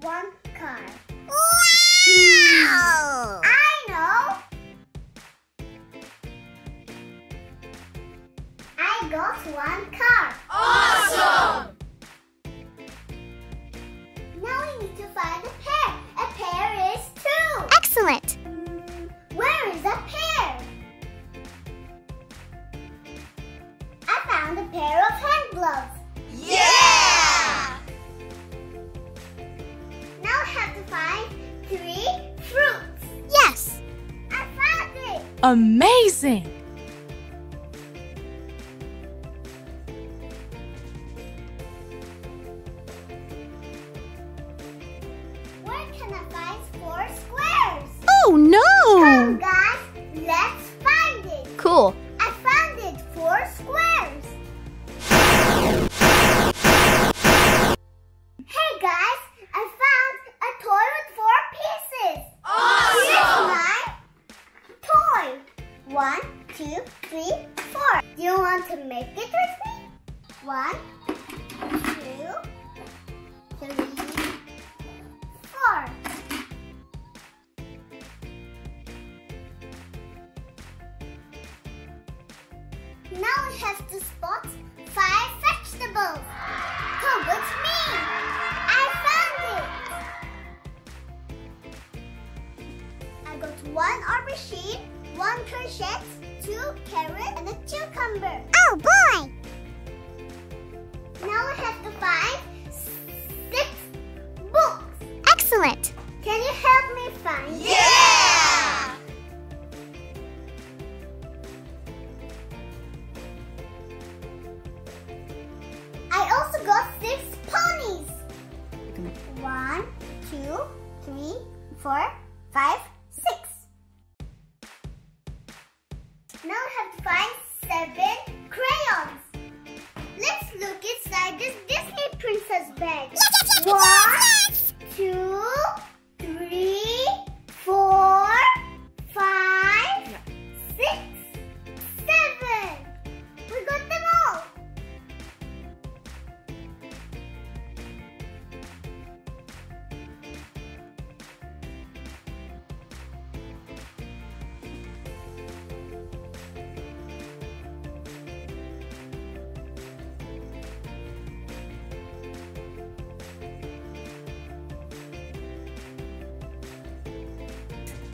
one car. Wow! I know. I got one car. Awesome! Amazing! Where can I find four squares? Oh Come, guys, let's find it. Cool. I found it. Four squares. Hey guys, One, two, three, four. Do you want to make it with me? One, two, three, four. Now we have to spot five vegetables. Come with me. I found it. I got one aubergine, one courgette, two carrots, and a cucumber. Oh boy! Now we have to find six books. Excellent! Can you help me find? Yeah! I also got six ponies. One, two, three, four, five,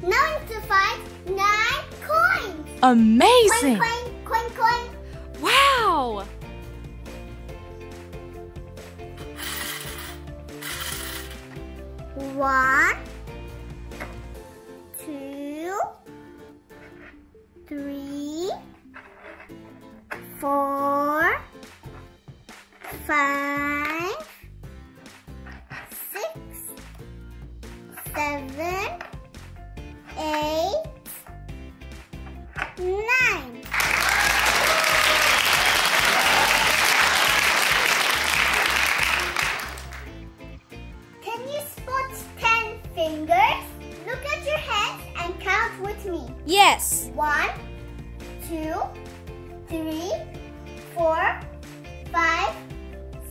Have to find nine coins. Amazing! Coin, coin, coin, coin. Wow! One, two, three, four, five, six, seven, eight, nine. Can you spot 10 fingers? Look at your hands and count with me. Yes! One, two, three, four, five,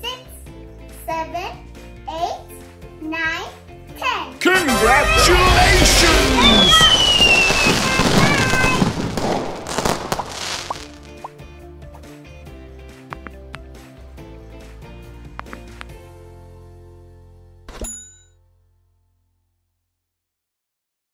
six, seven, eight, nine, ten. Congratulations!